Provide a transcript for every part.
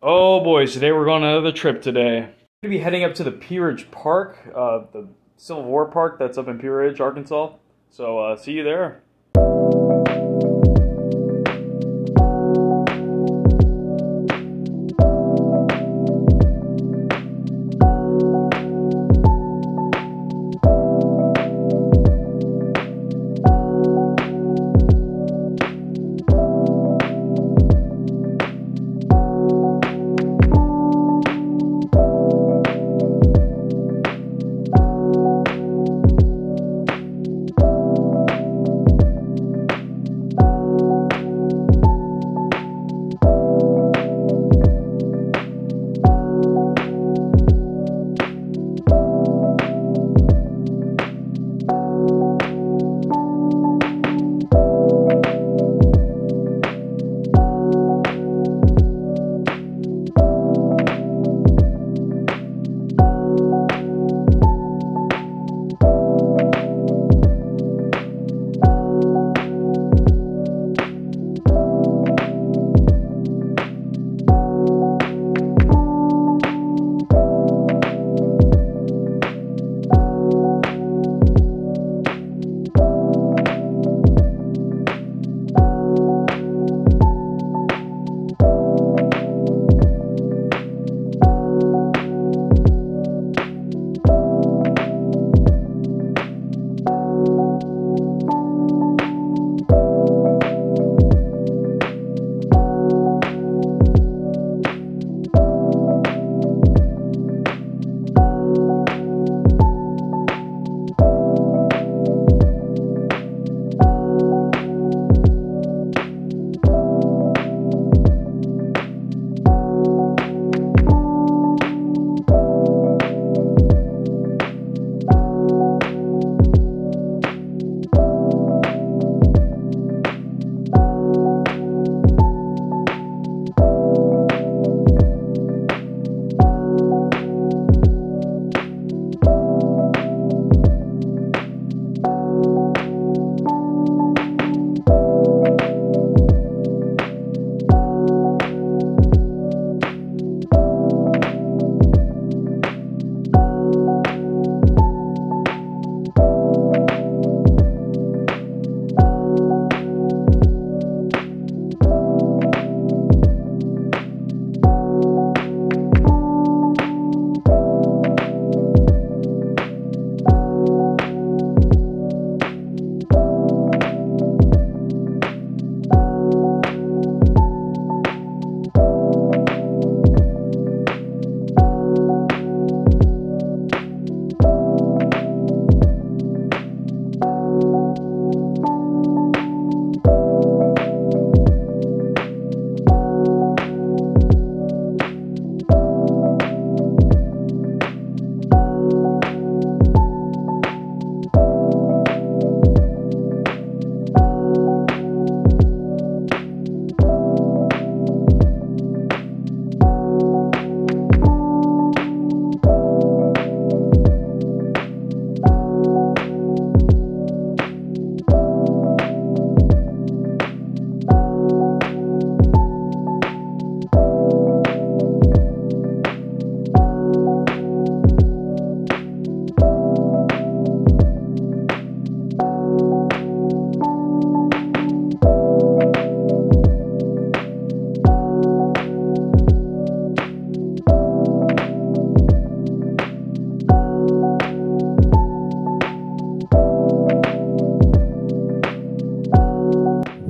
Oh boys, today we're going on another trip today. We're going to be heading up to the Pea Ridge Park, uh, the Civil War Park that's up in Pea Ridge, Arkansas. So uh, see you there.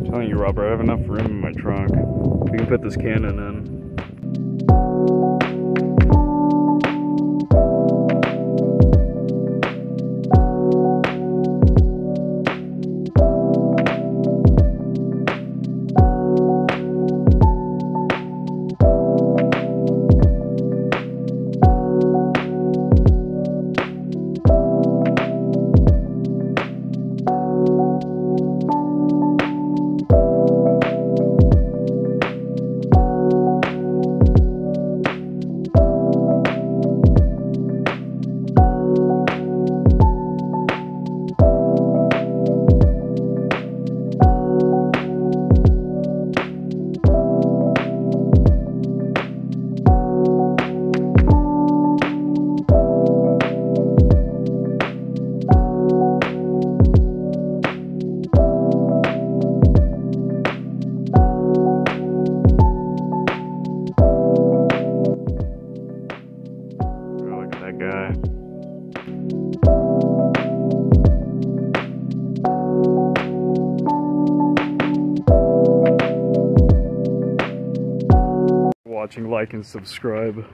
I'm telling you, Robert, I have enough room in my trunk. We can put this cannon in. Watching, like, and subscribe.